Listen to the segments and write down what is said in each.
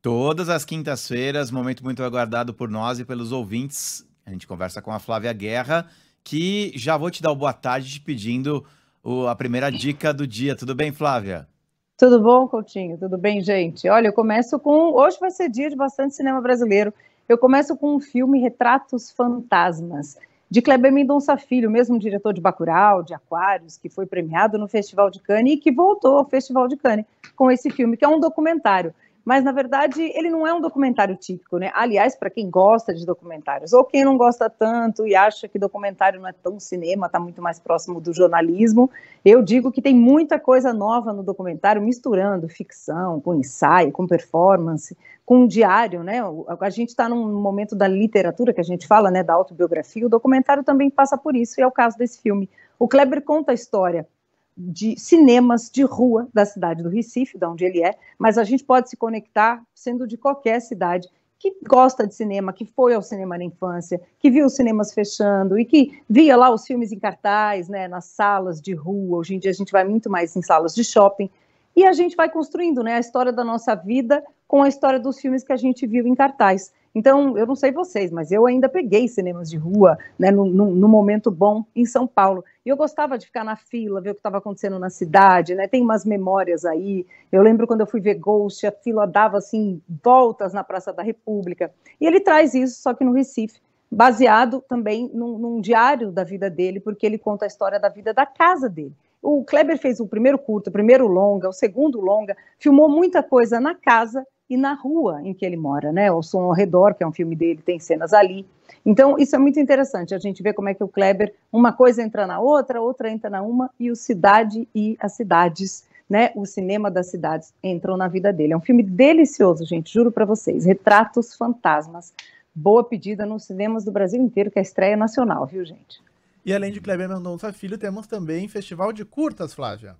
Todas as quintas-feiras, momento muito aguardado por nós e pelos ouvintes. A gente conversa com a Flávia Guerra, que já vou te dar o boa tarde te pedindo o, a primeira dica do dia. Tudo bem, Flávia? Tudo bom, Coutinho? Tudo bem, gente? Olha, eu começo com. Hoje vai ser dia de bastante cinema brasileiro. Eu começo com um filme Retratos Fantasmas, de Kleber Mendonça Filho, mesmo diretor de Bacurau, de Aquários, que foi premiado no Festival de Cannes e que voltou ao Festival de Cannes com esse filme, que é um documentário mas na verdade ele não é um documentário típico, né? Aliás, para quem gosta de documentários, ou quem não gosta tanto e acha que documentário não é tão cinema, está muito mais próximo do jornalismo, eu digo que tem muita coisa nova no documentário, misturando ficção com ensaio, com performance, com diário, né? A gente está num momento da literatura que a gente fala, né, da autobiografia, o documentário também passa por isso, e é o caso desse filme. O Kleber conta a história de cinemas de rua da cidade do Recife, de onde ele é, mas a gente pode se conectar sendo de qualquer cidade que gosta de cinema, que foi ao cinema na infância, que viu os cinemas fechando e que via lá os filmes em cartaz, né, nas salas de rua. Hoje em dia a gente vai muito mais em salas de shopping e a gente vai construindo, né, a história da nossa vida com a história dos filmes que a gente viu em cartaz. Então, eu não sei vocês, mas eu ainda peguei cinemas de rua, né, no, no, no momento bom em São Paulo. E eu gostava de ficar na fila, ver o que estava acontecendo na cidade, né? Tem umas memórias aí. Eu lembro quando eu fui ver Ghost, a fila dava assim voltas na Praça da República. E ele traz isso, só que no Recife, baseado também num, num diário da vida dele, porque ele conta a história da vida da casa dele. O Kleber fez o primeiro curto, o primeiro longa, o segundo longa, filmou muita coisa na casa e na rua em que ele mora, né? O Som ao Redor, que é um filme dele, tem cenas ali. Então, isso é muito interessante, a gente vê como é que o Kleber, uma coisa entra na outra, outra entra na uma, e o Cidade e as Cidades, né? O cinema das cidades entram na vida dele. É um filme delicioso, gente, juro para vocês. Retratos Fantasmas. Boa pedida nos cinemas do Brasil inteiro, que é a estreia nacional, viu, gente? E além de Kleber Mendonça Filho, temos também Festival de Curtas, Flávia.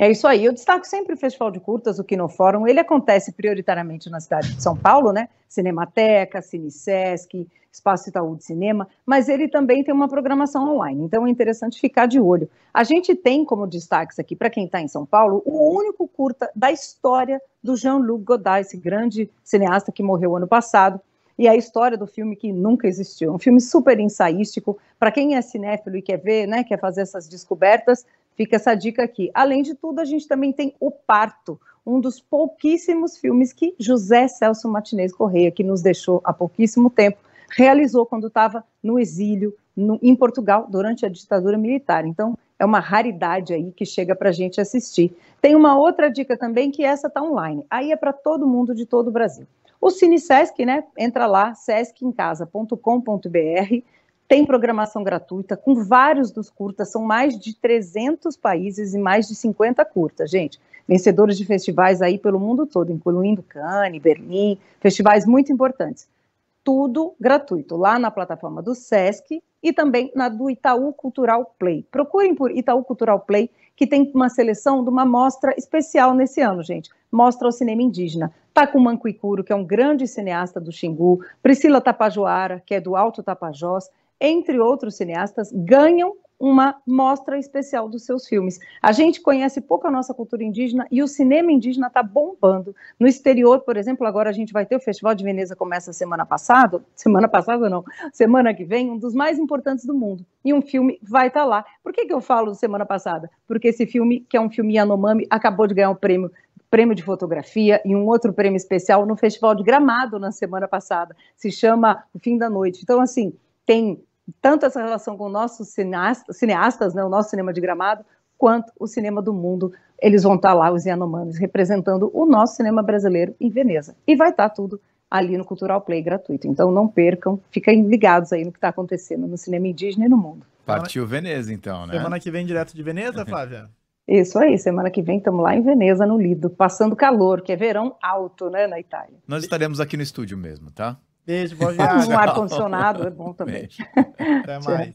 É isso aí. Eu destaco sempre o Festival de Curtas, o Kino Fórum. Ele acontece prioritariamente na cidade de São Paulo, né? Cinemateca, Cinesesc, Espaço Itaú de Cinema, mas ele também tem uma programação online, então é interessante ficar de olho. A gente tem como destaques aqui, para quem está em São Paulo, o único curta da história do Jean-Luc Godard, esse grande cineasta que morreu ano passado, e a história do filme que nunca existiu. Um filme super ensaístico. Para quem é cinéfilo e quer ver, né, quer fazer essas descobertas, fica essa dica aqui. Além de tudo, a gente também tem O Parto, um dos pouquíssimos filmes que José Celso Martinez Correia, que nos deixou há pouquíssimo tempo, realizou quando estava no exílio no, em Portugal durante a ditadura militar. Então, é uma raridade aí que chega para a gente assistir. Tem uma outra dica também que essa está online. Aí é para todo mundo de todo o Brasil. O Cine Sesc, né? Entra lá, sesquincasa.com.br. Tem programação gratuita com vários dos curtas, são mais de 300 países e mais de 50 curtas, gente. Vencedores de festivais aí pelo mundo todo, incluindo Cannes, Berlim, festivais muito importantes. Tudo gratuito, lá na plataforma do Sesc e também na do Itaú Cultural Play. Procurem por Itaú Cultural Play, que tem uma seleção de uma mostra especial nesse ano, gente. Mostra ao cinema indígena. Tá com Manquicuro, que é um grande cineasta do Xingu, Priscila Tapajoara, que é do Alto Tapajós, entre outros cineastas, ganham uma mostra especial dos seus filmes. A gente conhece pouco a nossa cultura indígena e o cinema indígena está bombando. No exterior, por exemplo, agora a gente vai ter o Festival de Veneza, começa semana passada, semana passada não, semana que vem, um dos mais importantes do mundo. E um filme vai estar tá lá. Por que, que eu falo semana passada? Porque esse filme, que é um filme Yanomami, acabou de ganhar um prêmio prêmio de fotografia e um outro prêmio especial no Festival de Gramado na semana passada. Se chama O Fim da Noite. Então, assim, tem tanto essa relação com nossos cineastas, cineastas né, o nosso cinema de gramado, quanto o cinema do mundo. Eles vão estar lá, os Yanomamis, representando o nosso cinema brasileiro em Veneza. E vai estar tudo ali no Cultural Play gratuito. Então não percam, fiquem ligados aí no que está acontecendo no cinema indígena e no mundo. Partiu Veneza, então, né? Semana que vem direto de Veneza, Flávia? Isso aí, semana que vem estamos lá em Veneza, no Lido, passando calor, que é verão alto, né, na Itália. Nós estaremos aqui no estúdio mesmo, tá? Beijo, boa viagem. Um ar-condicionado é bom também. Até mais.